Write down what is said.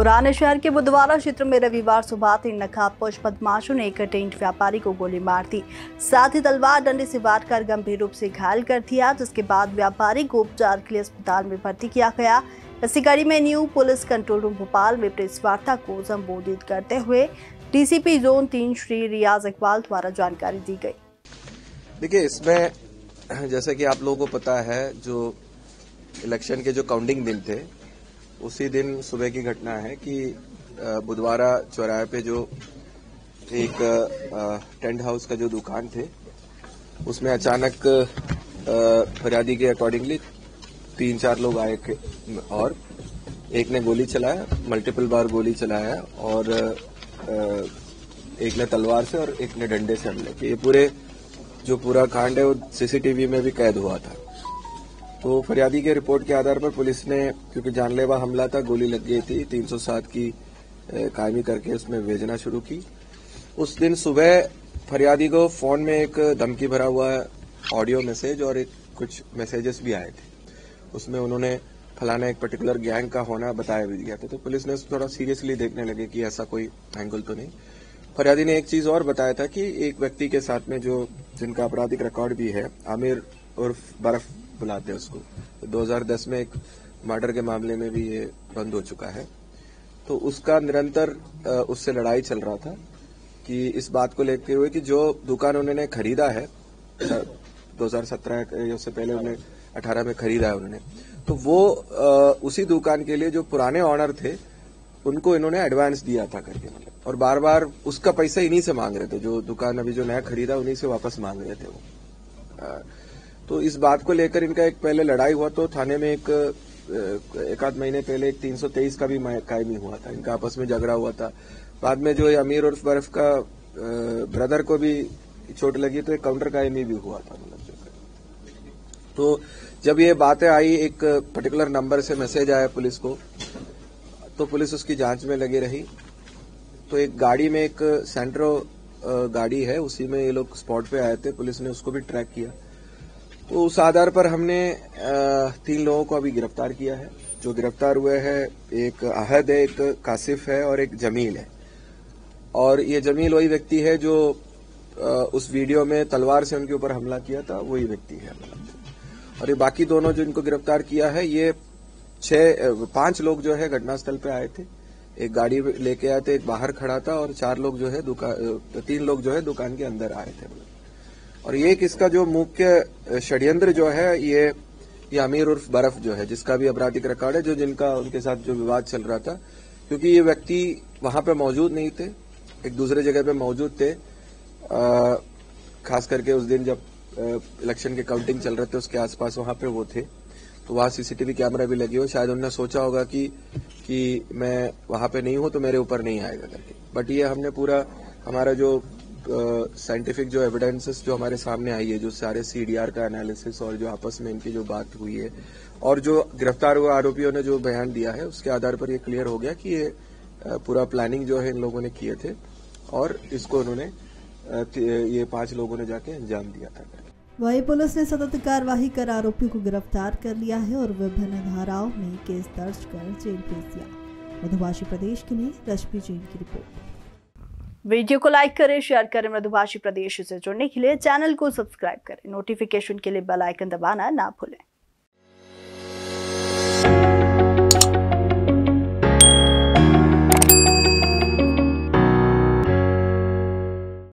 पुराने शहर के बुधवारा क्षेत्र में रविवार सुबह तीन नकाबपोश बदमाशों ने एक टेंट व्यापारी को गोली मार दी। साथ ही तलवार डंडे से वार कर गंभीर रूप से घायल कर दिया, जिसके बाद व्यापारी को उपचार के लिए अस्पताल में भर्ती किया गया। इसी कड़ी में new police control room Bhopal में प्रेस वार्ता को संबोधित करते हुए डीसीपी जोन तीन श्री रियाज इकबाल द्वारा जानकारी दी गई। देखिए, इसमें जैसे कि आप लोगों को पता है, जो इलेक्शन के जो काउंटिंग दिन थे उसी दिन सुबह की घटना है कि बुधवारा चौराहे पे जो एक टेंट हाउस का जो दुकान थे, उसमें अचानक फरियादी के अकॉर्डिंगली तीन चार लोग आए और एक ने गोली चलाया मल्टीपल बार गोली चलाया, और एक ने तलवार से और एक ने डंडे से हमले ये पूरे, जो पूरा कांड है वो सीसीटीवी में भी कैद हुआ था। तो फरियादी के रिपोर्ट के आधार पर पुलिस ने, क्योंकि जानलेवा हमला था, गोली लग गई थी 307 की कायमी करके उसमें भेजना शुरू की। उस दिन सुबह फरियादी को फ़ोन में एक धमकी भरा हुआ ऑडियो मैसेज और एक कुछ मैसेजेस भी आए थे। उसमें उन्होंने फलाना एक पर्टिकुलर गैंग का होना बताया भी दिया था। तो पुलिस ने थोड़ा सीरियसली देखने लगे कि ऐसा कोई एंगल तो नहीं। फरियादी ने एक चीज़ और बताया था कि एक व्यक्ति के साथ में जो, जिनका आपराधिक रिकॉर्ड भी है, आमिर उर्फ़ बर्फ़ बुलाते हैं उसको। तो 2010 में एक मर्डर के मामले में भी ये बंद हो चुका है। तो उसका निरंतर उससे लड़ाई चल रहा था कि इस बात को लेते हुए कि जो दुकान उन्होंने खरीदा है 2017 या उससे पहले उन्हें 18 में खरीदा है उन्होंने तो वो उसी दुकान के लिए जो पुराने ऑनर थे, उनको इन्होंने एडवांस दिया था करके। और बार बार उसका पैसा इन्हीं से मांग रहे थे, जो दुकान अभी जो नया खरीदा, उन्हीं से वापस मांग रहे थे वो। तो इस बात को लेकर इनका एक पहले लड़ाई हुआ तो थाने में एक एक आध महीने पहले एक 323 का भी कायमी हुआ था। इनका आपस में झगड़ा हुआ था। बाद में जो अमीर और बर्फ़ का ब्रदर को भी चोट लगी तो एक काउंटर कायमी भी हुआ था मतलब तो जब ये बातें आई, एक पर्टिकुलर नंबर से मैसेज आया पुलिस को तो पुलिस उसकी जाँच में लगी रही। तो एक गाड़ी में एक सेंट्रो गाड़ी है, उसी में ये लोग स्पॉट पे आए थे। पुलिस ने उसको भी ट्रैक किया। तो उस आधार पर हमने तीन लोगों को अभी गिरफ़्तार किया है। जो गिरफ़्तार हुए हैं, एक अहद है, एक कासिफ है और एक जमील है। और ये जमील वही व्यक्ति है जो उस वीडियो में तलवार से उनके ऊपर हमला किया था, वही व्यक्ति है। और ये बाकी दोनों जो इनको गिरफ़्तार किया है, ये छह पाँच लोग जो है घटनास्थल पे आए थे। एक गाड़ी लेके आए थे, एक बाहर खड़ा था और चार लोग जो है दुकान तीन लोग जो है दुकान के अंदर आए थे। और ये किसका जो मुख्य षड्यंत्र जो है ये ये अमीर उर्फ़ बर्फ़ जो है जिसका भी आपराधिक रिकॉर्ड है जो जिनका उनके साथ जो विवाद चल रहा था क्योंकि ये व्यक्ति वहाँ पे मौजूद नहीं थे एक दूसरे जगह पे मौजूद थे आ, खास करके उस दिन जब इलेक्शन के काउंटिंग चल रहे थे उसके आसपास वहाँ पे वो थे तो वहाँ सीसीटीवी कैमरा भी लगी हो शायद उन्होंने सोचा होगा कि कि मैं वहाँ पे नहीं हूँ तो मेरे ऊपर नहीं आएगा करके। बट ये हमने पूरा हमारा जो साइंटिफिक जो एविडेंसेस जो हमारे सामने आई है, जो सारे सीडीआर का एनालिसिस और जो आपस में इनकी जो बात हुई है, और जो गिरफ़्तार हुए आरोपियों ने जो बयान दिया है, उसके आधार पर ये क्लियर हो गया कि ये पूरा प्लानिंग जो है इन लोगों ने किए थे, और इसको उन्होंने ये पाँच लोगों ने जाके अंजाम दिया था। वही पुलिस ने सतत कार्यवाही कर आरोपी को गिरफ़्तार कर लिया है और विभिन्न धाराओं में केस दर्ज कर जेल भेज दिया। मधुबाशी प्रदेश के लिए रश्मि जैन की रिपोर्ट। वीडियो को लाइक करें, शेयर करें मधुभाषी प्रदेश से जुड़ने के लिए चैनल को सब्सक्राइब करें। नोटिफिकेशन के लिए बेल आइकन दबाना ना भूलें।